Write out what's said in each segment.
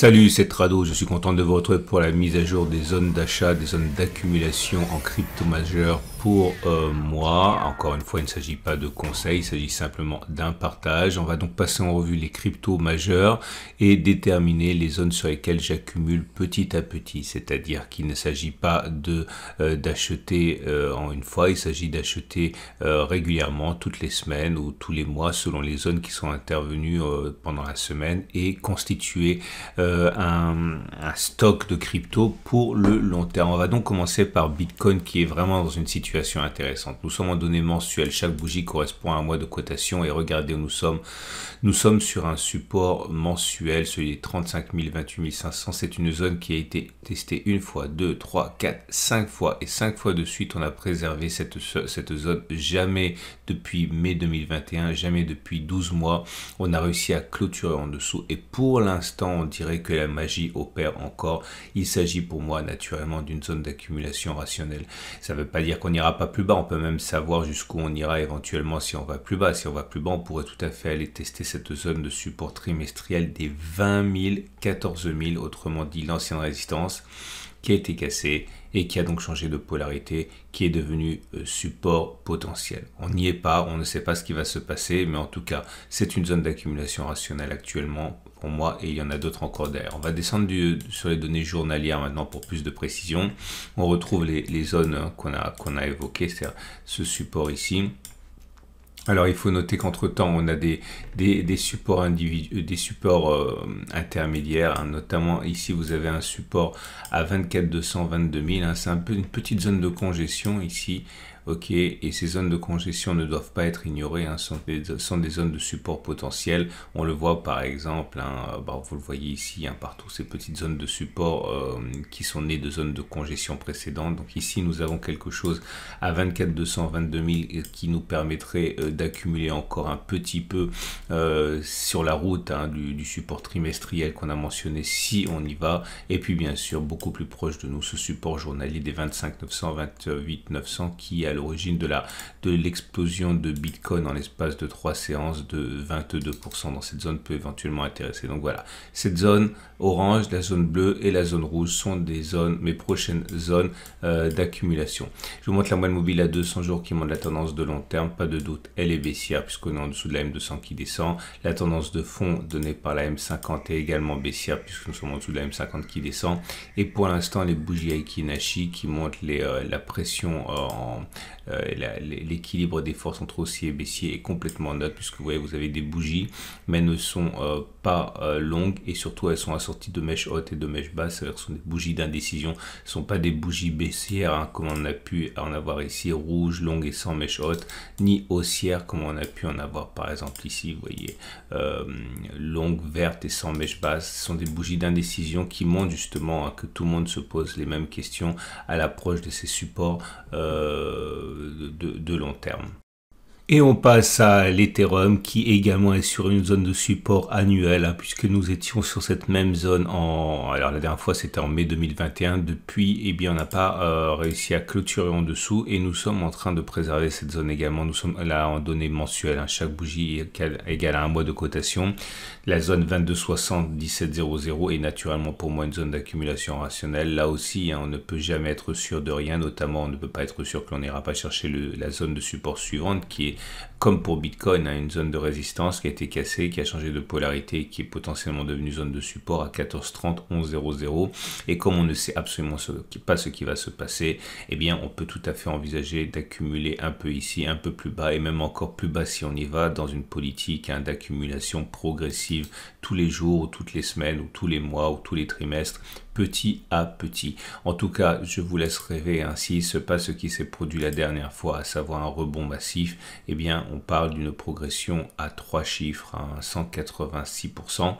Salut, c'est Trado, je suis content de vous retrouver pour la mise à jour des zones d'achat, des zones d'accumulation en crypto majeur pour euh, moi. Encore une fois, il ne s'agit pas de conseils, il s'agit simplement d'un partage. On va donc passer en revue les cryptos majeurs et déterminer les zones sur lesquelles j'accumule petit à petit. C'est-à-dire qu'il ne s'agit pas de euh, d'acheter euh, en une fois, il s'agit d'acheter régulièrement toutes les semaines ou tous les mois selon les zones qui sont intervenues pendant la semaine et constituer un, stock de crypto pour le long terme. On va donc commencer par Bitcoin qui est vraiment dans une situation intéressante. Nous sommes en données mensuelles, chaque bougie correspond à un mois de cotation et regardez où nous sommes. Nous sommes sur un support mensuel, celui des 35 000, 28 500. C'est une zone qui a été testée une fois, deux, trois, quatre, cinq fois et cinq fois de suite on a préservé cette, cette zone. Jamais depuis mai 2021, jamais depuis 12 mois, on a réussi à clôturer en dessous et pour l'instant on dirait que la magie opère encore. Il s'agit pour moi naturellement d'une zone d'accumulation rationnelle. Ça ne veut pas dire qu'on n'ira pas plus bas, on peut même savoir jusqu'où on ira éventuellement si on va plus bas. Si on va plus bas, on pourrait tout à fait aller tester cette zone de support trimestriel des 20 000, 14 000, autrement dit l'ancienne résistance qui a été cassée et qui a donc changé de polarité, qui est devenu euh, support potentiel. On n'y est pas, on ne sait pas ce qui va se passer, mais en tout cas, c'est une zone d'accumulation rationnelle actuellement pour moi et il y en a d'autres encore derrière. On va descendre sur les données journalières maintenant pour plus de précision. On retrouve les, zones hein, qu'on a, qu'on a évoquées, c'est-à-dire ce support ici. Alors il faut noter qu'entre temps on a des, des, supports individu des supports euh, intermédiaires, hein. notamment ici vous avez un support à 24 200, 22 000, c'est un peu une petite zone de congestion ici ok, et ces zones de congestion ne doivent pas être ignorées, hein, sont, des, zones de support potentiel. On le voit par exemple, hein, bah, vous le voyez ici, hein, partout ces petites zones de support euh, qui sont nées de zones de congestion précédentes. Donc ici, nous avons quelque chose à 24 200, 22 000 qui nous permettrait euh, d'accumuler encore un petit peu euh, sur la route du, du, support trimestriel qu'on a mentionné si on y va. Et puis bien sûr, beaucoup plus proche de nous, ce support journalier des 25 900, 28 900 qui a l'origine de la de l'explosion de Bitcoin en l'espace de trois séances de 22% dans cette zone peut éventuellement intéresser. Donc voilà, cette zone orange, la zone bleue et la zone rouge sont des zones, mes prochaines zones euh, d'accumulation. Je vous montre la moyenne mobile à 200 jours qui montre la tendance de long terme, pas de doute, elle est baissière puisqu'on est en dessous de la M200 qui descend. La tendance de fond donnée par la M50 est également baissière puisque nous sommes en dessous de la M50 qui descend. Et pour l'instant, les bougies Aikinashi qui montrent les, euh, la pression euh, en, l'équilibre des forces entre haussier et baissier est complètement neutre puisque vous voyez vous avez des bougies mais elles ne sont euh, pas euh, longues et surtout elles sont assorties de mèches hautes et de mèches basses, ce sont des bougies d'indécision, ce sont pas des bougies baissières hein, comme on a pu en avoir ici, rouge, longue et sans mèche haute, ni haussières comme on a pu en avoir par exemple ici, vous voyez, longue, verte et sans mèche basse, ce sont des bougies d'indécision qui montrent justement hein, que tout le monde se pose les mêmes questions à l'approche de ces supports de, long terme. Et on passe à l'Ethereum qui également est sur une zone de support annuelle hein, puisque nous étions sur cette même zone en alors la dernière fois c'était en mai 2021 depuis eh bien on n'a pas euh, réussi à clôturer en dessous et nous sommes en train de préserver cette zone également. Nous sommes là en données mensuelles hein. chaque bougie égale à un mois de cotation. La zone 2260 1700 est naturellement pour moi une zone d'accumulation rationnelle. Là aussi hein, on ne peut jamais être sûr de rien notamment on ne peut pas être sûr que l'on n'ira pas chercher la zone de support suivante qui est comme pour Bitcoin, hein, une zone de résistance qui a été cassée, qui a changé de polarité, qui est potentiellement devenue zone de support à 1430, 1100. Et comme on ne sait absolument pas ce qui va se passer, eh bien, on peut tout à fait envisager d'accumuler un peu ici, un peu plus bas, et même encore plus bas si on y va, dans une politique hein, d'accumulation progressive tous les jours, ou toutes les semaines, ou tous les mois, ou tous les trimestres, petit à petit. En tout cas, je vous laisse rêver ainsi, hein. se passe ce qui s'est produit la dernière fois, à savoir un rebond massif, eh bien, on parle d'une progression à trois chiffres, hein, 186%.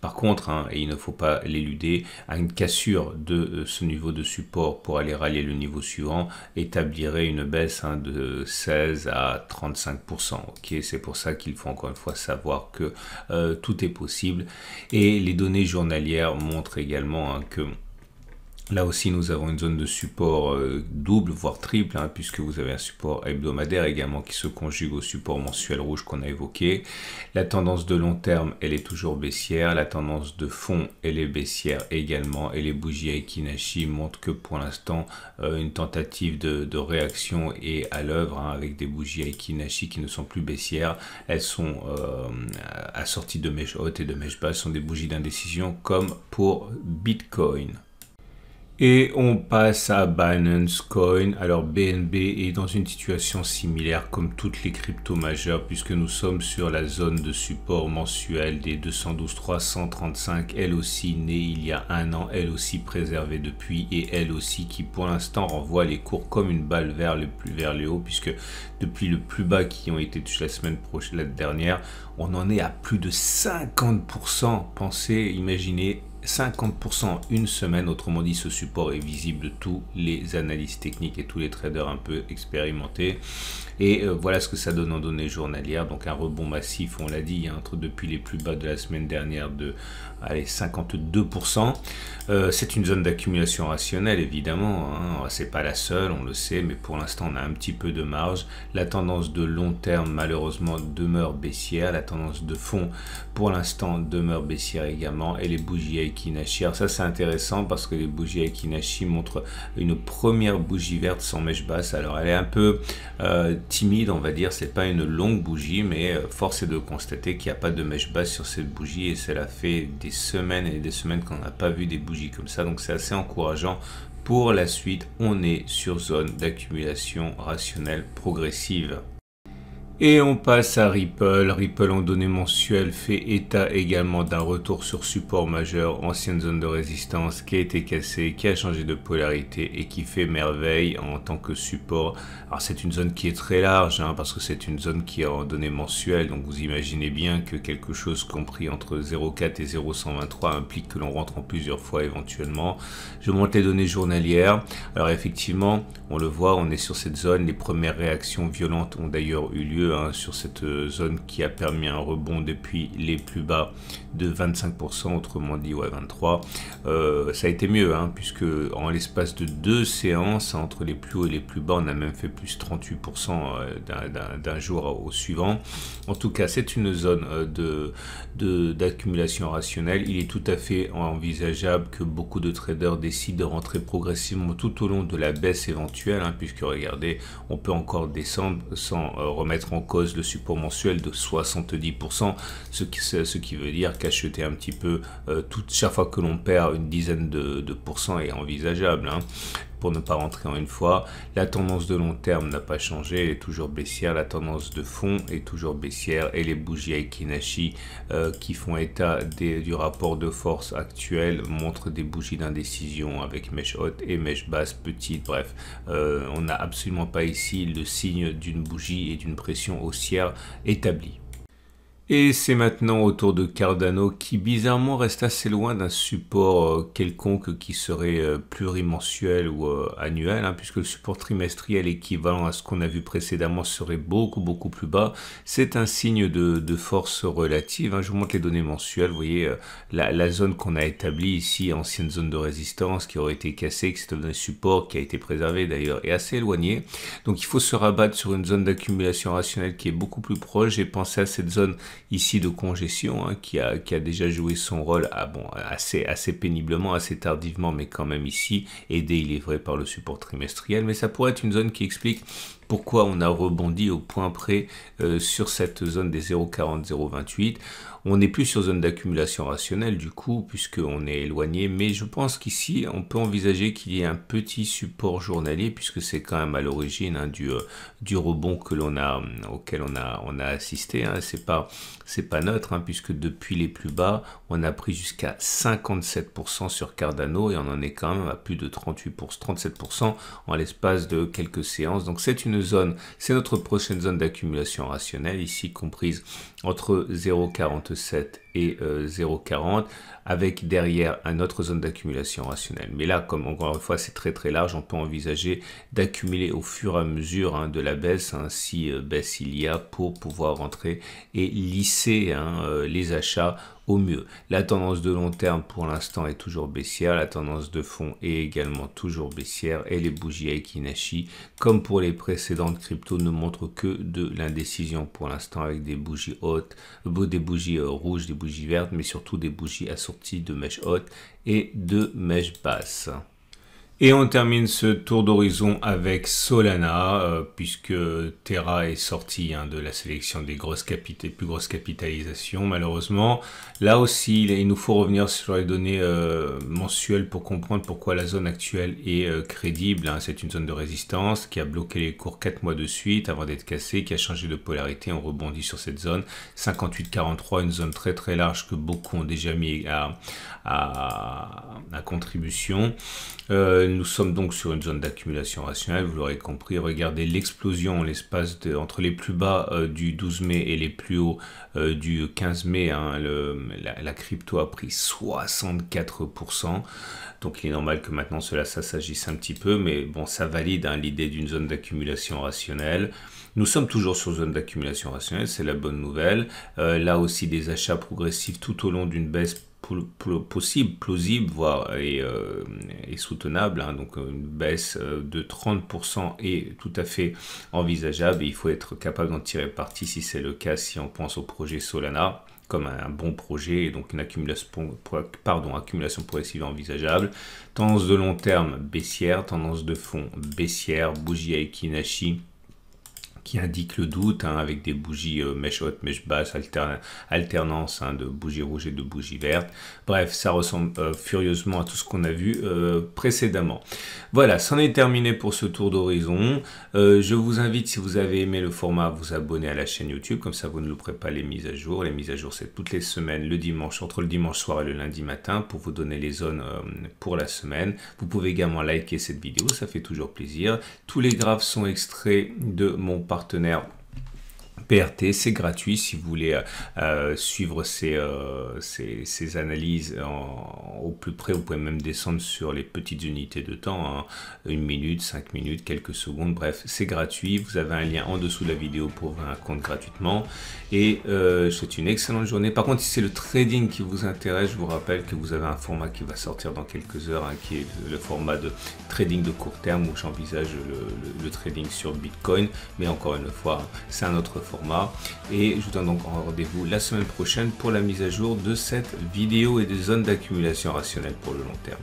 Par contre, hein, et il ne faut pas l'éluder, à une cassure de euh, ce niveau de support pour aller rallier le niveau suivant établirait une baisse de 16 à 35%. Ok, c'est pour ça qu'il faut encore une fois savoir que euh, tout est possible. Et les données journalières montrent également que Là aussi, nous avons une zone de support euh, double, voire triple, hein, puisque vous avez un support hebdomadaire également qui se conjugue au support mensuel rouge qu'on a évoqué. La tendance de long terme, elle est toujours baissière. La tendance de fond, elle est baissière également. Et les bougies Aikinashi montrent que pour l'instant, euh, une tentative de, réaction est à l'œuvre hein, avec des bougies Aikinashi qui ne sont plus baissières. Elles sont euh, assorties de mèches hautes et de mèches basses. Ce sont des bougies d'indécision comme pour Bitcoin. Et on passe à Binance Coin. Alors BNB est dans une situation similaire comme toutes les cryptos majeures puisque nous sommes sur la zone de support mensuel des 212 335, elle aussi née il y a un an, elle aussi préservée depuis et elle aussi qui pour l'instant renvoie les cours comme une balle vers le plus vers le haut puisque depuis le plus bas qui ont été touchés la semaine prochaine, la dernière, on en est à plus de 50%. Pensez, imaginez 50% en une semaine, autrement dit ce support est visible de tous les analystes techniques et tous les traders un peu expérimentés. Et euh, voilà ce que ça donne en données journalières. Donc un rebond massif, on l'a dit, hein, entre depuis les plus bas de la semaine dernière de allez, 52%. Euh, c'est une zone d'accumulation rationnelle, évidemment. Hein. C'est pas la seule, on le sait, mais pour l'instant, on a un petit peu de marge. La tendance de long terme, malheureusement, demeure baissière. La tendance de fond, pour l'instant, demeure baissière également. Et les bougies Alors ça, c'est intéressant parce que les bougies Aikinashi montrent une première bougie verte sans mèche basse. Alors, elle est un peu euh, timide, on va dire. C'est pas une longue bougie, mais euh, force est de constater qu'il n'y a pas de mèche basse sur cette bougie et cela fait des semaines et des semaines qu'on n'a pas vu des bougies comme ça. Donc c'est assez encourageant. Pour la suite, on est sur zone d'accumulation rationnelle progressive. Et on passe à Ripple. Ripple en données mensuelles fait état également d'un retour sur support majeur, ancienne zone de résistance qui a été cassée, qui a changé de polarité et qui fait merveille en tant que support. Alors c'est une zone qui est très large hein, parce que c'est une zone qui est en données mensuelles. Donc vous imaginez bien que quelque chose compris entre 0,4 et 0,123 implique que l'on rentre en plusieurs fois éventuellement. Je monte les données journalières. Alors effectivement, on le voit, on est sur cette zone. Les premières réactions violentes ont d'ailleurs eu lieu Hein, sur cette zone qui a permis un rebond depuis les plus bas de 25%, autrement dit ouais, 23. Euh, ça a été mieux, hein, puisque en l'espace de deux séances, entre les plus hauts et les plus bas, on a même fait plus 38% euh, d'un jour au suivant. En tout cas, c'est une zone euh, de d'accumulation rationnelle. Il est tout à fait envisageable que beaucoup de traders décident de rentrer progressivement tout au long de la baisse éventuelle, hein, puisque regardez, on peut encore descendre sans remettre en cause le support mensuel de 70%, ce qui, veut dire qu'acheter un petit peu euh, toute, chaque fois que l'on perd une dizaine de, de pourcents est envisageable. Hein pour ne pas rentrer en une fois. La tendance de long terme n'a pas changé, elle est toujours baissière. La tendance de fond est toujours baissière et les bougies Aikinashi euh, qui font état du rapport de force actuel montrent des bougies d'indécision avec mèche haute et mèche basse petite. Bref, euh, on n'a absolument pas ici le signe d'une bougie et d'une pression haussière établie. Et c'est maintenant au tour de Cardano qui bizarrement reste assez loin d'un support euh, quelconque qui serait euh, plurimensuel ou euh, annuel, hein, puisque le support trimestriel équivalent à ce qu'on a vu précédemment serait beaucoup beaucoup plus bas. C'est un signe de, force relative. Hein. Je vous montre les données mensuelles. Vous voyez la, zone qu'on a établie ici, ancienne zone de résistance qui aurait été cassée, qui c'est un support qui a été préservé d'ailleurs, est assez éloigné. Donc il faut se rabattre sur une zone d'accumulation rationnelle qui est beaucoup plus proche. J'ai pensé à cette zone ici de congestion hein, qui, a, déjà joué son rôle ah assez péniblement, assez tardivement, mais quand même ici, aidé il est vrai par le support trimestriel. Mais ça pourrait être une zone qui explique pourquoi on a rebondi au point près euh, sur cette zone des 0,40, 0,28. On n'est plus sur zone d'accumulation rationnelle du coup, puisqu'on est éloigné, mais je pense qu'ici, on peut envisager qu'il y ait un petit support journalier, puisque c'est quand même à l'origine hein, du, euh, du rebond que a, auquel on a, on a assisté. Hein. C'est pas, pas neutre, hein, puisque depuis les plus bas, on a pris jusqu'à 57% sur Cardano et on en est quand même à plus de 38%, 37% en l'espace de quelques séances. Donc c'est une zone, c'est notre prochaine zone d'accumulation rationnelle, ici comprise entre 0,47 et 0,40 euh, avec derrière une autre zone d'accumulation rationnelle. Mais là, comme encore une fois, c'est très très large, on peut envisager d'accumuler au fur et à mesure hein, de la baisse, hein, si euh, baisse il y a, pour pouvoir rentrer et lisser hein, euh, les achats au mieux. La tendance de long terme pour l'instant est toujours baissière, la tendance de fond est également toujours baissière et les bougies Aikinashi, comme pour les précédentes cryptos, ne montrent que de l'indécision pour l'instant avec des bougies hautes, euh, des bougies euh, rouges, des bougies vertes, mais surtout des bougies assorties de mèches hautes et de mèches basses. Et on termine ce tour d'horizon avec Solana, euh, puisque Terra est sorti hein, de la sélection des grosses plus grosses capitalisations, malheureusement. Là aussi, il, nous faut revenir sur les données euh, mensuelles pour comprendre pourquoi la zone actuelle est euh, crédible. Hein. C'est une zone de résistance qui a bloqué les cours 4 mois de suite avant d'être cassée, qui a changé de polarité. On rebondit sur cette zone. 58-43, une zone très très large que beaucoup ont déjà mis à, à contribution. Nous sommes donc sur une zone d'accumulation rationnelle, vous l'aurez compris. Regardez l'explosion l'espace entre les plus bas euh, du 12 mai et les plus hauts euh, du 15 mai. Hein, la, crypto a pris 64%. Donc il est normal que maintenant cela s'agisse un petit peu, mais bon, ça valide hein, l'idée d'une zone d'accumulation rationnelle. Nous sommes toujours sur zone d'accumulation rationnelle, c'est la bonne nouvelle. là aussi des achats progressifs tout au long d'une baisse possible, plausible, voire et, euh, soutenable. Hein. donc une baisse euh, de 30% est tout à fait envisageable et il faut être capable d'en tirer parti si c'est le cas, si on pense au projet Solana comme un bon projet et donc une accumulation, accumulation progressive envisageable. Tendance de long terme baissière, tendance de fond baissière, bougie Aikinashi qui indique le doute, hein, avec des bougies euh, mèche haute, mèche basse, alternance hein, de bougies rouges et de bougies vertes. Bref, ça ressemble euh, furieusement à tout ce qu'on a vu euh, précédemment. Voilà, c'en est terminé pour ce tour d'horizon. je vous invite, si vous avez aimé le format, à vous abonner à la chaîne YouTube, comme ça vous ne louperez pas les mises à jour. Les mises à jour, c'est toutes les semaines, le dimanche, entre le dimanche soir et le lundi matin, pour vous donner les zones pour la semaine. Vous pouvez également liker cette vidéo, ça fait toujours plaisir. Tous les graphes sont extraits de mon partenaire PRT, c'est gratuit si vous voulez euh, euh, suivre ces, euh, analyses au plus près. Vous pouvez même descendre sur les petites unités de temps, hein. une minute, cinq minutes, quelques secondes. Bref, c'est gratuit. Vous avez un lien en dessous de la vidéo pour ouvrir un compte gratuitement. Et je souhaite une excellente journée. Par contre, si c'est le trading qui vous intéresse, je vous rappelle que vous avez un format qui va sortir dans quelques heures, hein, qui est le format de trading de court terme où j'envisage le, le trading sur Bitcoin. Mais encore une fois, c'est un autre et je vous donne donc rendez-vous la semaine prochaine pour la mise à jour de cette vidéo et des zones d'accumulation rationnelle pour le long terme.